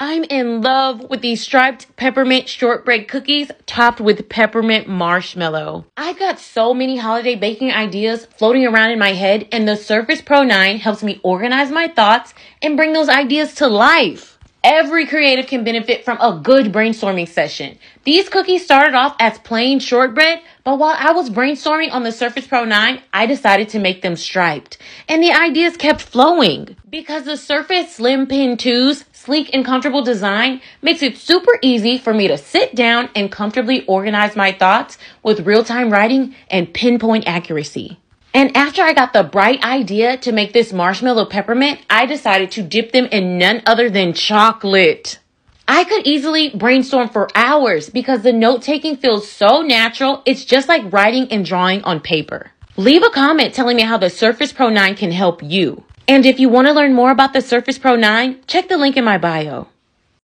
I'm in love with these striped peppermint shortbread cookies topped with peppermint marshmallow. I've got so many holiday baking ideas floating around in my head, and the Surface Pro 9 helps me organize my thoughts and bring those ideas to life. Every creative can benefit from a good brainstorming session. These cookies started off as plain shortbread, but while I was brainstorming on the Surface Pro 9, I decided to make them striped. And the ideas kept flowing. Because the Surface Slim Pen 2's sleek and comfortable design makes it super easy for me to sit down and comfortably organize my thoughts with real-time writing and pinpoint accuracy. And after I got the bright idea to make this marshmallow peppermint, I decided to dip them in none other than chocolate. I could easily brainstorm for hours because the note taking feels so natural. It's just like writing and drawing on paper. Leave a comment telling me how the Surface Pro 9 can help you. And if you want to learn more about the Surface Pro 9, check the link in my bio.